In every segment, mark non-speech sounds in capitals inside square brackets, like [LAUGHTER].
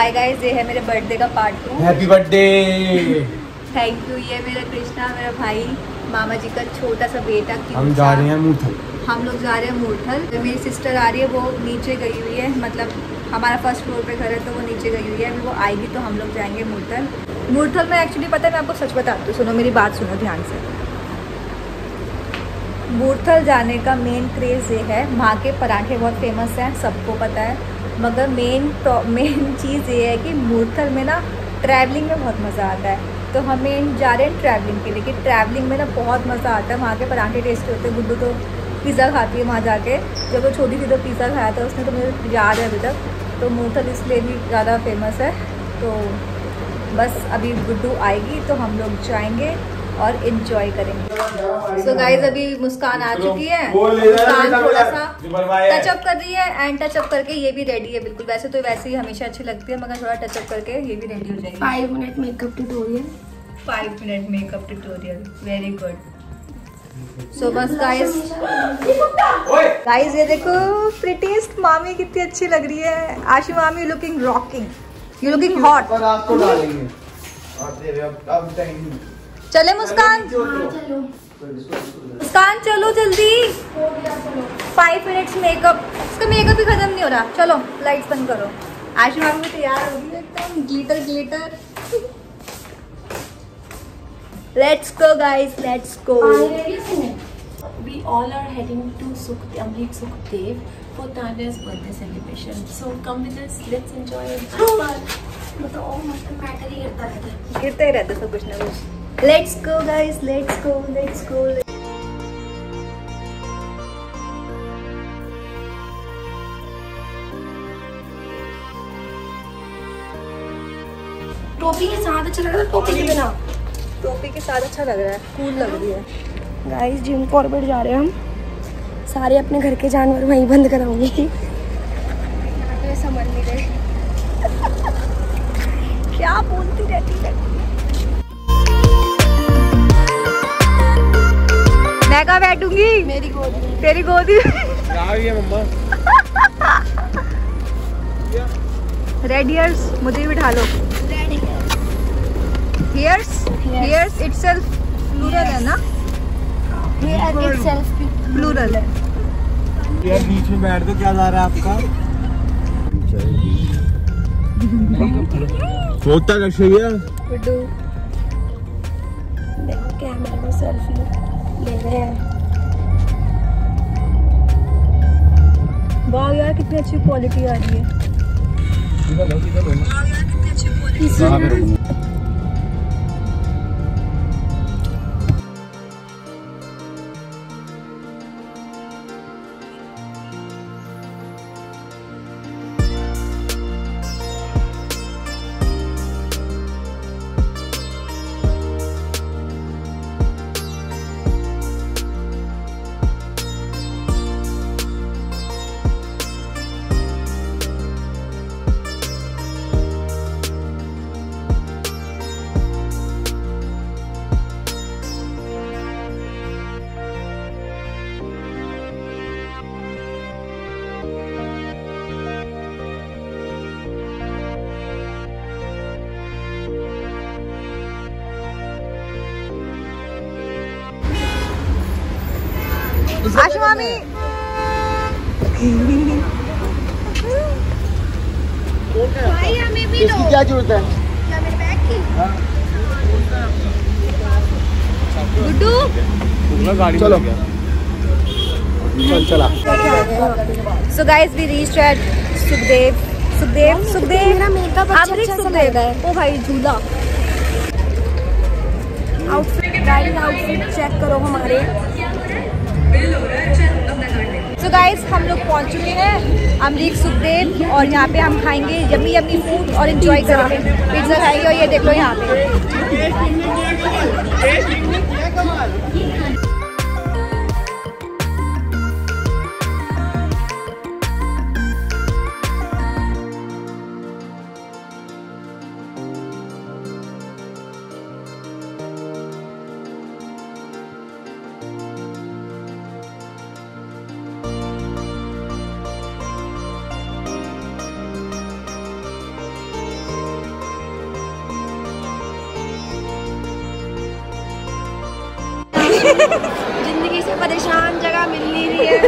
Hi guys ये है मेरे बर्थडे का part two happy birthday thank you ये मेरा कृष्णा मेरा भाई मामा जी का छोटा सा बेटा हम जा रहे हैं मूर्थल हम लोग जा रहे हैं मूर्थल मेरी सिस्टर आ रही है वो नीचे गई हुई है। मतलब हमारा फ़र्स्ट फ्लोर पे घर है तो वो नीचे गई हुई है। अभी वो आएगी तो हम लोग जाएँगे मूर्थल मूर्थल में एक्चुअली पता है मैं आपको सच बताती हूँ सुनो मेरी बात सुनो ध्यान से। मूर्थल जाने का मेन क्रेज़ ये है वहाँ के पराठे बहुत फ़ेमस हैं सबको पता है। मगर मेन मेन [LAUGHS] चीज़ ये है कि मूर्थल में ना ट्रैवलिंग में बहुत मज़ा आता है। तो हमें जा रहे हैं ट्रैवलिंग के लिए कि ट्रैवलिंग में ना बहुत मज़ा आता है। वहाँ के पराठे टेस्टी होते हैं। गुड्डू तो पिज़्ज़ा खाती है वहाँ जाके। जब वो छोटी थी तो पिज़्ज़ा खाया था। उसने तो मुझे याद है अभी तक। तो मूर्थल इसलिए भी ज़्यादा फ़ेमस है। तो बस अभी गुड्डू आएगी तो हम लोग जाएँगे। और इन्जॉय करेंगे। सो गाइज़ अभी मुस्कान आ चुकी है। मुस्कान थोड़ा सा। टचअप कर रही है एंड टचअप करके ये भी रेडी है बिल्कुल। वैसे तो वैसे ही हमेशा अच्छी लगती है मगर थोड़ा टचअप करके ये भी रेडी हो जाएगी। Five minute makeup tutorial five minute makeup tutorial very good so बस गाइस गाइस ये देखो प्रिटीस्ट मामी कितनी अच्छी लग रही है। आशी मामी looking rocking you looking hot चले मुस्कान। मुस्कान चलो जल्दी। फाइव मिनट्स मेकअप इसका मेकअप भी खत्म नहीं हो रहा। चलो लाइट्स बंद करो। आशी मामी भी तैयार होगी एकदम। Glitter glitter let's go guys let's go We all are heading to Sukh, Amrit Sukhdev for Tanya's birthday celebration. So come with us, let's enjoy it. बताओ मतलब मैटर ही करता रहता है। गिरते ही रहते सब कुछ ना कुछ। Let's go guys let's go let's go टोपी के साथ अच्छा लग रहा है? टोपी के बिना। टोपी के साथ अच्छा लग रहा है। कूल लग रही है। गाइस जिम कॉर्बेट जा रहे हैं हम। सारे अपने घर के जानवर वहीं बंद कराऊँगी। [LAUGHS] समझ नहीं रहे। [LAUGHS] क्या बोलती रहती है? मैं कहाँ बैठूँगी? मेरी गोद। तेरी गोदी। है रेड ईयर्स मुझे भी बिठा लो। हियर्स हियर्स इटसेल्फ प्लूरल है ना? Itself प्लूरल है। यार बीच में बैठ दो क्या जा रहा है आपका? होता गुड्डू देखो कैमरे में सेल्फी ले रहे हैं वाह यार कितनी अच्छी क्वालिटी आ रही है। आशु मामी इसकी क्या ज़रूरत है? गुड्डू? गाड़ी चलो। चल चला। So guys we reached at Sukhdev Sukhdev Sukhdev मेरा मेकअप अच्छा सुखदेव रहा है। ओ भाई झूला। आउटफिट गाइस आउटफिट चेक करो हमारे। सो गाइज़ हम लोग पहुँच चुके हैं अमरीक सुखदेव और यहाँ पे हम खाएँगे यमी यमी फ़ूड और इन्जॉय करेंगे। पिज़्ज़ा खाएँगे और ये देखो यहाँ पे। परेशान जगह मिल नहीं रही है।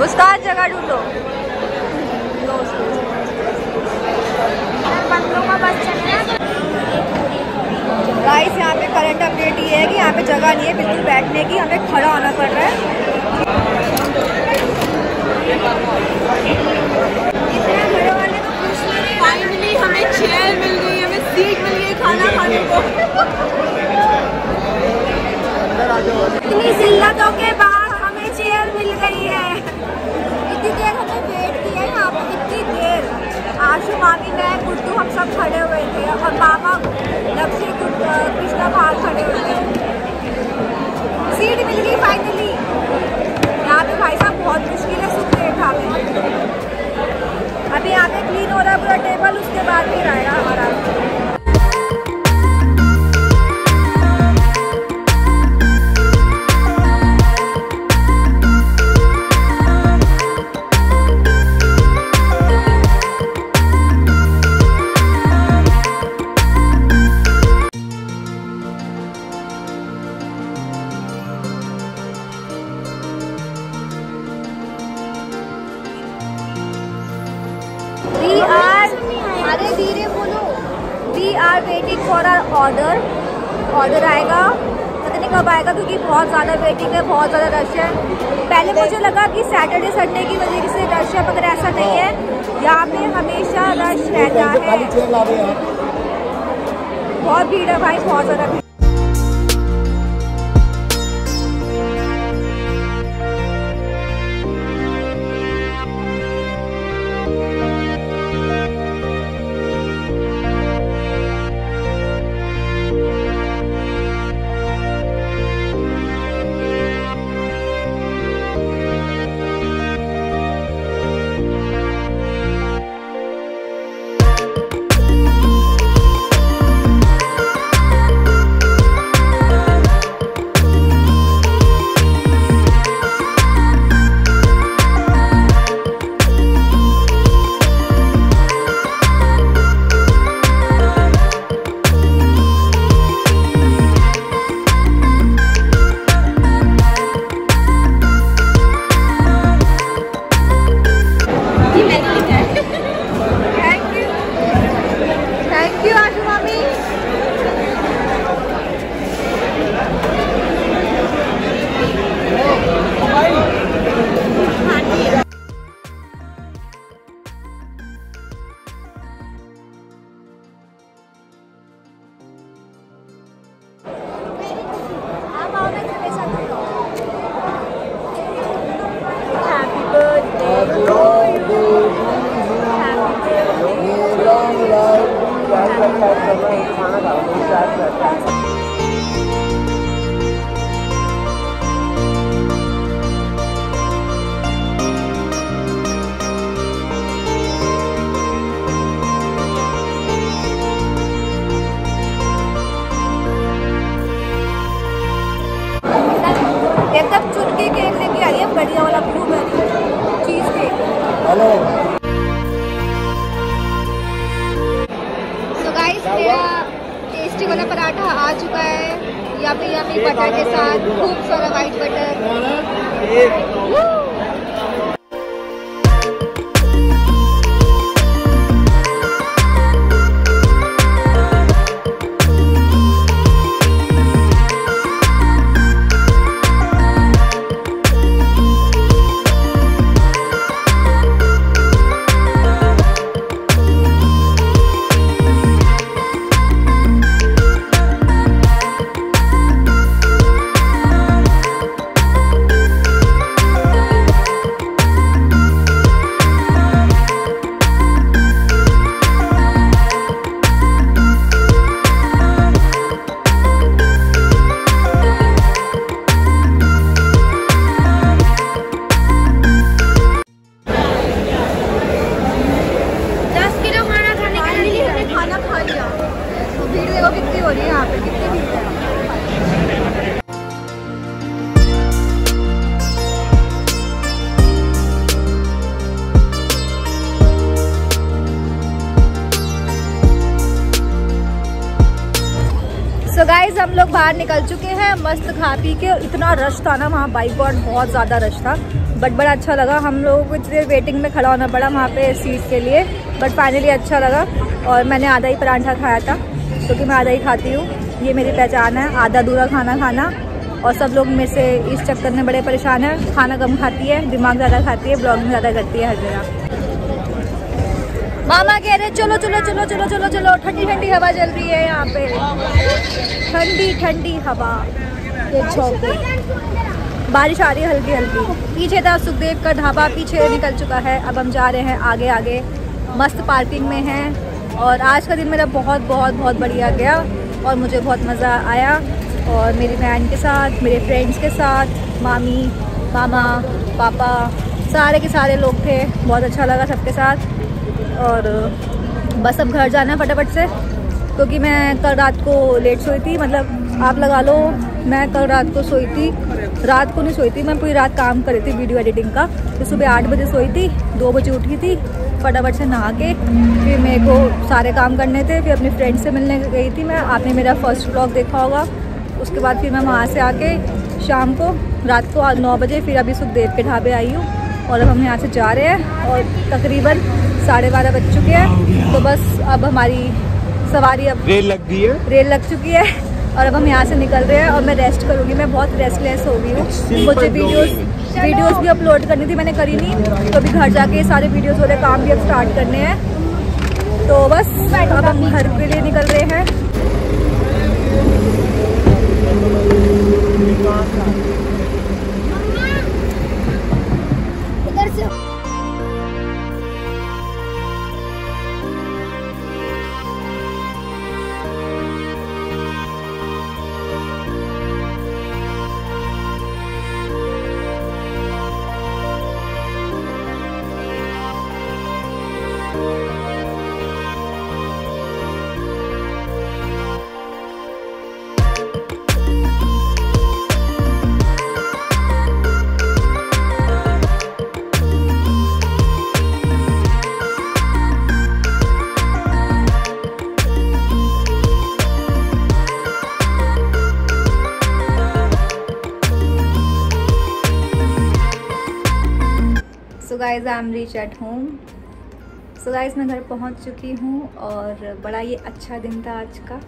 मुस्कान जगह ढूंढो। गाइस यहाँ पे करंट अपडेट ये है कि यहाँ पे जगह नहीं है, बिल्कुल बैठने की, हमें खड़ा होना पड़ रहा है। फाइनली हमें चेयर मिल मिल गई खाना खाने we are waiting for our order order आएगा। पता नहीं कब आएगा क्योंकि बहुत ज़्यादा वेटिंग है बहुत ज़्यादा रश है। पहले मुझे लगा कि सैटरडे संडे की वजह से रश है मगर ऐसा नहीं है। यहाँ पे हमेशा रश रहता है। बहुत भीड़ है भाई बहुत ज़्यादा भीड़ वाला पराठा आ चुका है। यमी यमी बटर के साथ खूब सारा वाइट बटर बाहर निकल चुके हैं, मस्त खा पी के, इतना रश था ना वहाँ बाइक बोर्ड बहुत ज़्यादा रश था। बट बड़ा अच्छा लगा, हम लोगों को इतने वेटिंग में खड़ा होना पड़ा वहाँ पे सीट के लिए। बट फाइनली अच्छा लगा और मैंने आधा ही परांठा खाया था क्योंकि तो मैं आधा ही खाती हूँ। ये मेरी पहचान है, आधा दूरा खाना खाना और सब लोग मेरे से इस चक्कर में बड़े परेशान हैं। खाना कम खाती है, दिमाग ज़्यादा खाती है ब्लॉगिंग ज़्यादा करती है हर जगह। मामा कह रहे, चलो चलो चलो चलो चलो चलो, ठंडी ठंडी हवा चल रही है यहाँ पे। ठंडी ठंडी हवा। बारिश आ रही है हल्की हल्की। पीछे था सुखदेव का ढाबा, पीछे निकल चुका है। अब हम जा रहे हैं आगे आगे। मस्त पार्किंग में हैं। और आज का दिन मेरा बहुत बहुत बहुत बढ़िया गया। और मुझे बहुत मज़ा आया। और मेरी बहन के साथ, मेरे फ्रेंड्स के साथ, मामी, मामा, पापा, सारे के सारे लोग थे। बहुत अच्छा लगा सबके साथ। और बस अब घर जाना है फटाफट से, क्योंकि मैं कल रात को लेट सोई थी। मतलब आप लगा लो, मैं कल रात को सोई थी। रात को नहीं सोई थी, मैं पूरी रात काम कर रही थी वीडियो एडिटिंग का। तो सुबह आठ बजे सोई थी, दो बजे उठी थी, फटाफट से नहा के फिर मेरे को सारे काम करने थे। फिर अपनी फ्रेंड से मिलने गई थी मैं। आपने मेरा फ़र्स्ट ब्लॉग देखा होगा। उसके बाद फिर मैं वहाँ से आके शाम को, रात को नौ बजे फिर अभी सुखदेव के ढाबे आई हूँ। और अब हम यहाँ से जा रहे हैं और तकरीबन साढ़े बारह बज चुके हैं। तो बस अब हमारी सवारी अब रेल लग गई है। रेल लग चुकी है और अब हम यहाँ से निकल रहे हैं और मैं रेस्ट करूँगी। मैं बहुत रेस्टलेस हो गई हूँ। मुझे वीडियोस वीडियोस भी अपलोड करनी थी मैंने करी नहीं। तो अभी घर जाके सारे वीडियोस वाले काम भी अब स्टार्ट करने हैं। तो बस अब हम घर के लिए निकल रहे हैं। Guys I am reach at home so guys मैं घर पहुँच चुकी हूँ और बड़ा ये अच्छा दिन था आज का।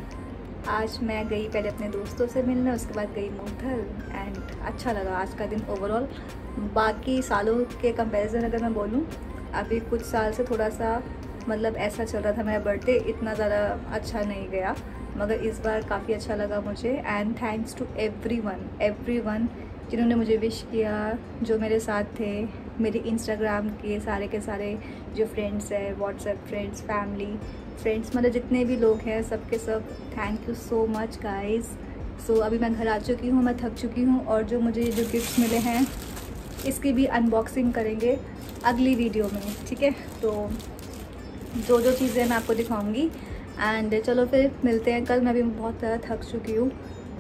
आज मैं गई पहले अपने दोस्तों से मिलने, उसके बाद गई मूथल एंड अच्छा लगा आज का दिन ओवरऑल बाकी सालों के कंपैरिजन अगर मैं बोलूँ, अभी कुछ साल से थोड़ा सा मतलब ऐसा चल रहा था मेरा बर्थडे इतना ज़्यादा अच्छा नहीं गया। मगर इस बार काफ़ी अच्छा लगा मुझे and thanks to everyone everyone जिन्होंने मुझे विश किया, जो मेरे साथ थे। मेरे इंस्टाग्राम के सारे के सारे जो फ्रेंड्स हैं व्हाट्सएप फ्रेंड्स फैमिली फ्रेंड्स मतलब जितने भी लोग हैं, सबके सब thank you so much guys so अभी मैं घर आ चुकी हूँ, मैं थक चुकी हूँ और जो मुझे जो गिफ्ट्स मिले हैं, इसकी भी अनबॉक्सिंग करेंगे अगली वीडियो में, ठीक है? तो जो जो चीज़ें मैं आपको दिखाऊँगी एंड चलो फिर मिलते हैं कल, मैं भी बहुत ज़्यादा थक चुकी हूँ,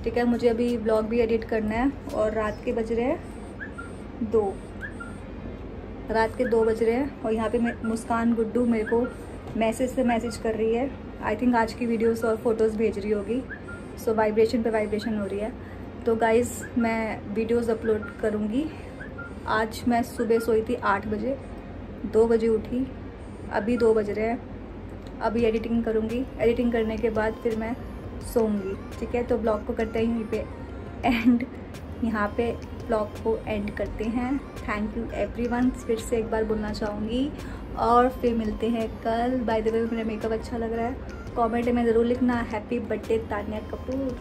ठीक है? मुझे अभी ब्लॉग भी एडिट करना है और रात के बज रहे हैं दो। रात के दो बज रहे हैं और यहाँ पे मुस्कान गुड्डू मेरे को मैसेज से मैसेज कर रही है। आई थिंक आज की वीडियोस और फ़ोटोज़ भेज रही होगी। सो so, वाइब्रेशन पे वाइब्रेशन हो रही है। तो गाइज़ मैं वीडियोस अपलोड करूँगी। आज मैं सुबह सोई थी आठ बजे। दो बजे उठी। अभी दो बज रहे हैं। अभी एडिटिंग करूँगी। एडिटिंग करने के बाद फिर मैं सोऊँगी। ठीक है? तो ब्लॉग को करते हैं यहीं पे एंड यहाँ पे ब्लॉग को एंड करते हैं. थैंक यू एवरीवन फिर से एक बार बोलना चाहूँगी. और फिर मिलते हैं कल. बाय द वे मेरा मेकअप अच्छा लग रहा है. कमेंट में ज़रूर लिखना. Happy birthday Tania Kapoor